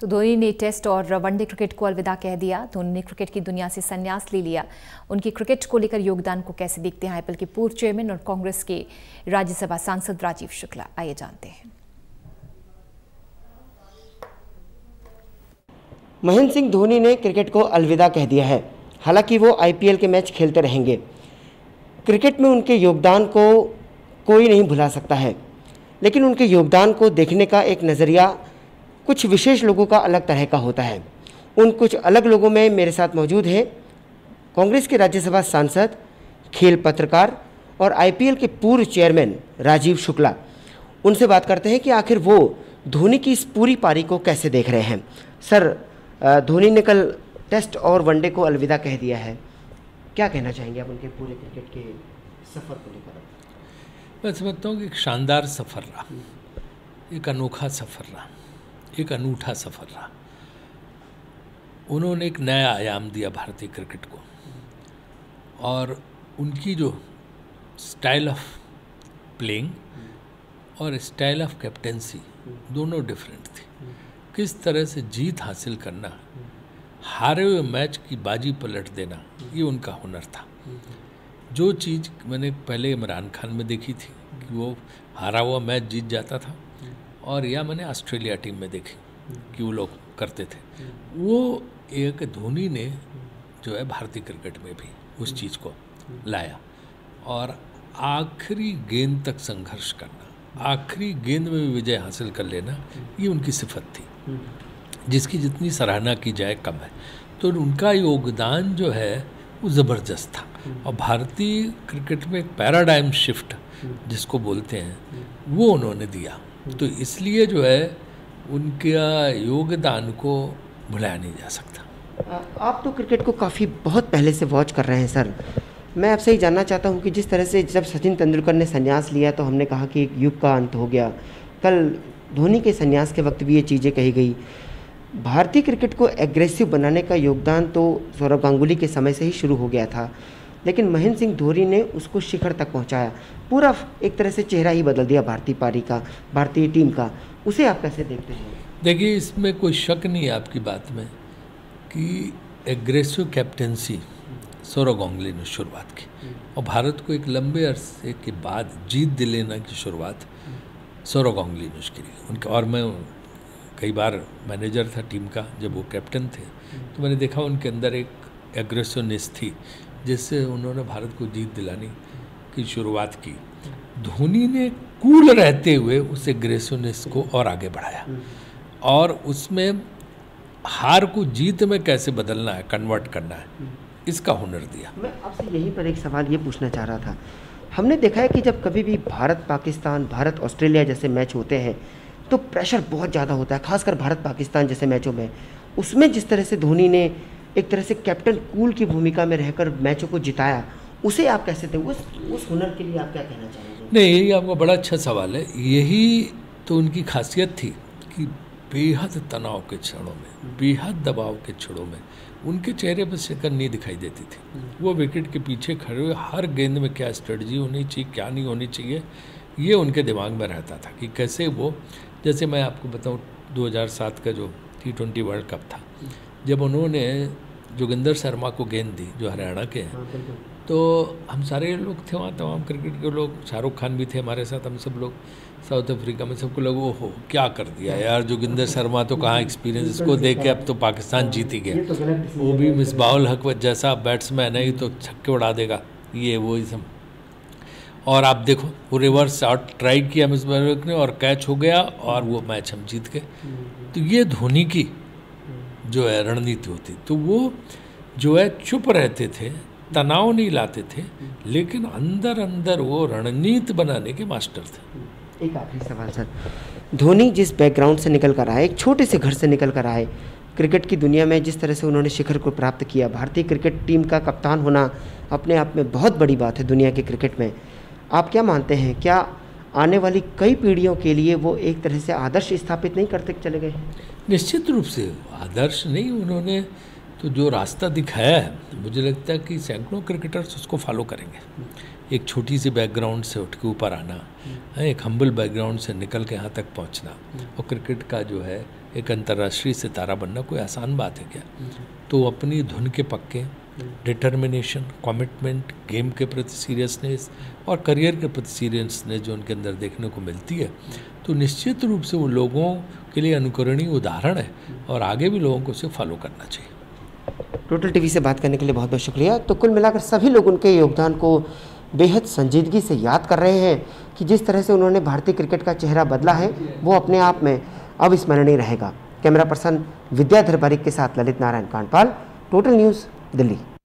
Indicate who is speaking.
Speaker 1: तो धोनी ने टेस्ट और वनडे क्रिकेट को अलविदा कह दिया। धोनी ने क्रिकेट की दुनिया से संन्यास ले लिया। उनकी क्रिकेट को लेकर योगदान को कैसे देखते हैं आईपीएल के पूर्व चेयरमैन और कांग्रेस के राज्यसभा सांसद राजीव शुक्ला? आइए जानते हैं।
Speaker 2: महेंद्र सिंह धोनी ने क्रिकेट को अलविदा कह दिया है। हालाँकि वो आईपीएल के मैच खेलते रहेंगे। क्रिकेट में उनके योगदान को कोई नहीं भुला सकता है। लेकिन उनके योगदान को देखने का एक नज़रिया कुछ विशेष लोगों का अलग तरह का होता है। उन कुछ अलग लोगों में मेरे साथ मौजूद है। कांग्रेस के राज्यसभा सांसद, खेल पत्रकार और आईपीएल के पूर्व चेयरमैन राजीव शुक्ला। उनसे बात करते हैं कि आखिर वो धोनी की इस पूरी पारी को कैसे देख रहे हैं। सर धोनी ने कल टेस्ट और वनडे को अलविदा कह दिया है। क्या कहना चाहेंगे आप उनके पूरे क्रिकेट के सफ़र को लेकर?
Speaker 3: मैं समझता हूँ कि एक शानदार सफ़र रहा। एक अनोखा सफ़र रहा। एक अनूठा सफ़र रहा। उन्होंने एक नया आयाम दिया भारतीय क्रिकेट को। और उनकी जो स्टाइल ऑफ़ प्लेइंग और स्टाइल ऑफ़ कैप्टेंसी दोनों डिफरेंट थी। किस तरह से जीत हासिल करना, हारे हुए मैच की बाजी पलट देना, ये उनका हुनर था। जो चीज़ मैंने पहले इमरान खान में देखी थी कि वो हारा हुआ मैच जीत जाता था और या मैंने ऑस्ट्रेलिया टीम में देखी कि वो लोग करते थे। वो एक धोनी ने जो है भारतीय क्रिकेट में भी उस चीज़ को लाया। और आखिरी गेंद तक संघर्ष करना आखिरी गेंद में भी विजय हासिल कर लेना ये उनकी सिफत थी। जिसकी जितनी सराहना की जाए कम है। तो उनका योगदान जो है वो ज़बरदस्त था। और भारतीय क्रिकेट में एक पैराडाइम शिफ्ट जिसको बोलते हैं वो उन्होंने दिया। तो इसलिए जो है, उनके योगदान को भुलाया नहीं जा सकता।
Speaker 2: आप तो क्रिकेट को काफ़ी बहुत पहले से वॉच कर रहे हैं, सर। मैं आपसे ही जानना चाहता हूँ कि जिस तरह से जब सचिन तेंदुलकर ने संन्यास लिया तो हमने कहा कि एक युग का अंत हो गया। कल धोनी के संन्यास के वक्त भी ये चीज़ें कही गई। भारतीय क्रिकेट को एग्रेसिव बनाने का योगदान तो सौरभ गांगुली के समय से ही शुरू हो गया था। लेकिन महेंद्र सिंह धोनी ने उसको शिखर तक पहुँचाया। पूरा एक तरह से चेहरा ही बदल दिया भारतीय पारी का, भारतीय टीम का। उसे आप कैसे देखते हैं?
Speaker 3: देखिए, इसमें कोई शक नहीं है आपकी बात में कि एग्रेसिव कैप्टेंसी सौरव गांगुली ने शुरुआत की। और भारत को एक लंबे अरसे के बाद जीत दिलेना की शुरुआत सौरव गांगुली ने उसकी उनके, और मैं, कई बार मैनेजर था टीम का, जब वो कैप्टन थे तो मैंने देखा उनके अंदर एक एग्रेसिवनेस थी। जिससे उन्होंने भारत को जीत दिलाने की शुरुआत की। धोनी ने कूल रहते हुए उस एग्रेसिवनेस को और आगे बढ़ाया। और उसमें हार को जीत में कैसे बदलना है कन्वर्ट करना है, इसका हुनर दिया।
Speaker 2: मैं आपसे यहीं पर एक सवाल ये पूछना चाह रहा था। हमने देखा है कि जब कभी भी भारत, पाकिस्तान, भारत, ऑस्ट्रेलिया जैसे मैच होते हैं तो प्रेशर बहुत ज़्यादा होता है, खासकर भारत, पाकिस्तान जैसे मैचों में। उसमें जिस तरह से धोनी ने एक तरह से कैप्टन कूल की भूमिका में रहकर मैचों को जिताया। उसे आप कैसे थे? उस उस हुनर के लिए आप क्या कहना चाहेंगे?
Speaker 3: नहीं, यही आपका बड़ा अच्छा सवाल है। यही तो उनकी खासियत थी कि बेहद तनाव के क्षणों में, बेहद दबाव के क्षणों में उनके चेहरे पर शिकन नहीं दिखाई देती थी। वो विकेट के पीछे खड़े हुए, हर गेंद में क्या स्ट्रेटजी होनी चाहिए, क्या नहीं होनी चाहिए, ये उनके दिमाग में रहता था कि कैसे वो, जैसे मैं आपको बताऊँ 2007 का जो टी ट्वेंटी वर्ल्ड कप था, जब उन्होंने जोगिंदर शर्मा को गेंद दी जो हरियाणा के हैं। हाँ, तो हम सारे लोग थे वहाँ तमाम क्रिकेट के लोग शाहरुख खान भी थे हमारे साथ हम सब लोग साउथ अफ्रीका में सबको लगा ओहो क्या कर दिया यार जोगिंदर शर्मा तो कहाँ एक्सपीरियंस इसको देख के अब तो पाकिस्तान जीत ही गया। तो वो भी मिसबाउल हक जैसा बैट्समैन है ही तो छक्के उड़ा देगा। ये वो सब। और आप देखो वो रिवर्स शॉट ट्राई किया मिस मिसबाउल ने और कैच हो गया और वो मैच हम जीत गए। हम्म। तो ये धोनी की जो है रणनीति होती। तो वो जो है चुप रहते थे, तनाव नहीं लाते थे, लेकिन अंदर अंदर वो रणनीति बनाने के मास्टर थे।
Speaker 2: एक आखिरी सवाल, सर। धोनी जिस बैकग्राउंड से निकल कर आए, एक छोटे से घर से निकल कर आए, क्रिकेट की दुनिया में जिस तरह से उन्होंने शिखर को प्राप्त किया, भारतीय क्रिकेट टीम का कप्तान होना अपने आप में बहुत बड़ी बात है दुनिया के क्रिकेट में। आप क्या मानते हैं, क्या आने वाली कई पीढ़ियों के लिए वो एक तरह से आदर्श स्थापित नहीं करते चले गए।
Speaker 3: निश्चित रूप से आदर्श नहीं, उन्होंने तो जो रास्ता दिखाया है, मुझे लगता है कि सैकड़ों क्रिकेटर्स उसको फॉलो करेंगे। एक छोटी सी बैकग्राउंड से उठ के ऊपर आना, है, एक हम्बल बैकग्राउंड से निकल के यहाँ तक पहुँचना और क्रिकेट का जो है, एक अंतर्राष्ट्रीय सितारा बनना कोई आसान बात है क्या? तो अपनी धुन के पक्के डिटर्मिनेशन, कमिटमेंट, गेम के प्रति सीरियसनेस और करियर के प्रति सीरियसनेस जो उनके अंदर देखने को मिलती है। तो निश्चित रूप से वो लोगों के लिए अनुकरणीय उदाहरण है और आगे भी लोगों को उसे फॉलो करना चाहिए।
Speaker 2: टोटल टीवी से बात करने के लिए बहुत बहुत शुक्रिया। तो कुल मिलाकर सभी लोग उनके योगदान को बेहद संजीदगी से याद कर रहे हैं कि जिस तरह से उन्होंने भारतीय क्रिकेट का चेहरा बदला है, वो अपने आप में अविस्मरणीय रहेगा। कैमरा पर्सन विद्याधर बारिक के साथ ललित नारायण कांडपाल टोटल न्यूज़ दिल्ली।